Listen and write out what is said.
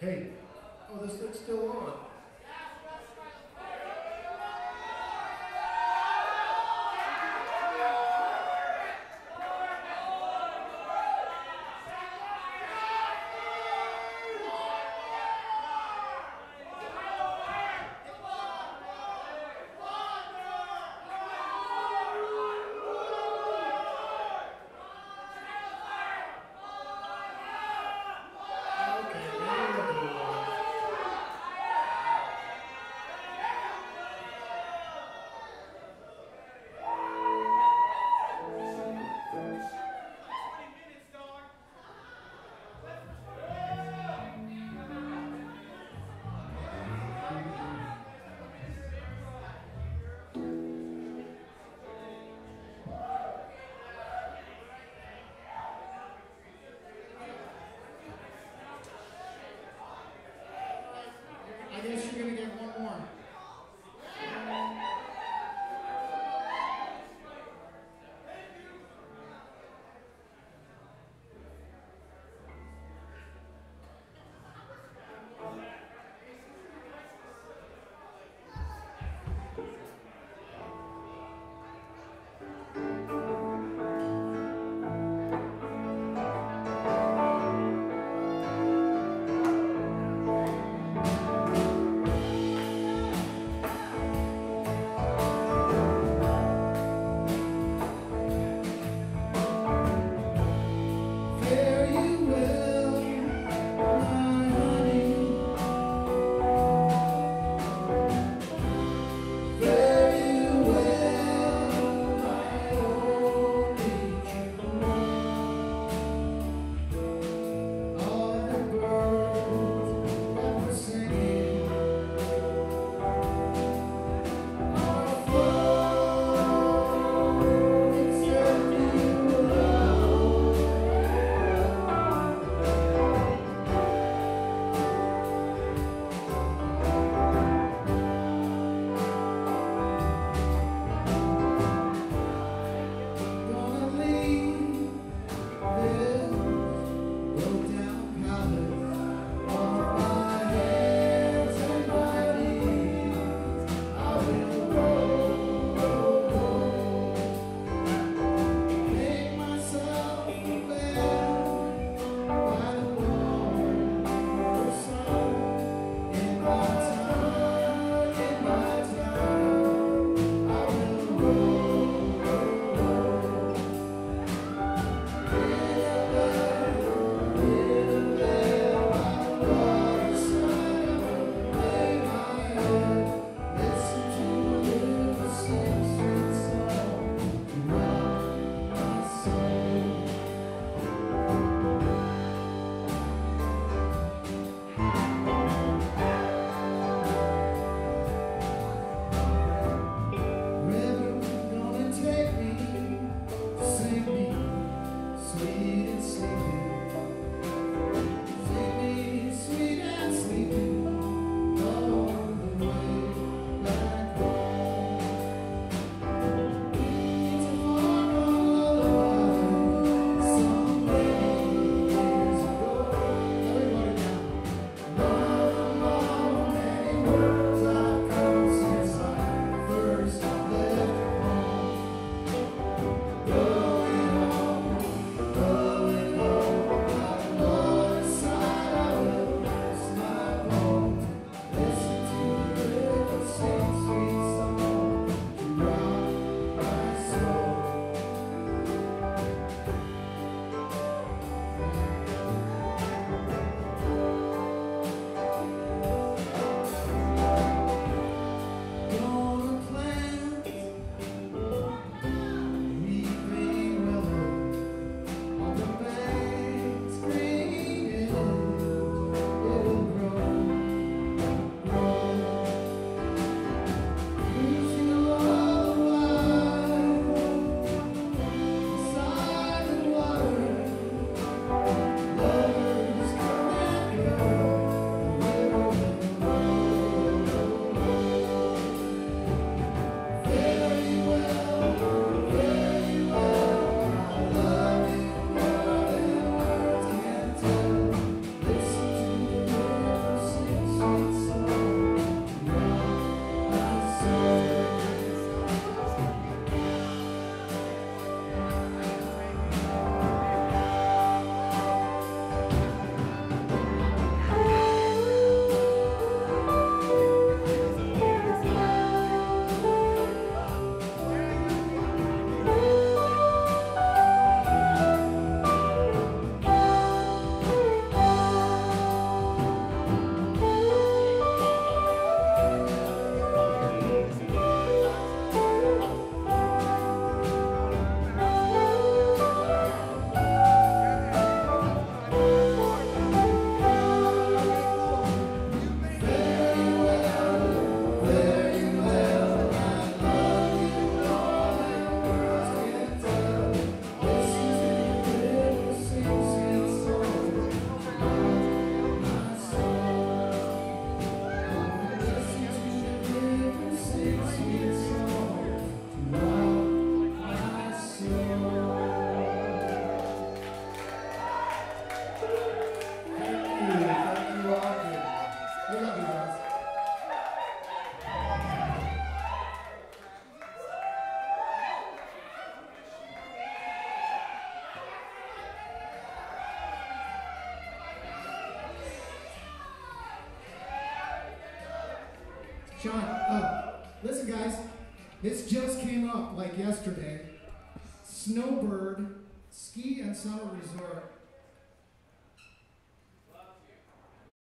Hey, oh, this thing's still on. Sean, uh, listen, guys. This just came up like yesterday. Snowbird Ski and Summer Resort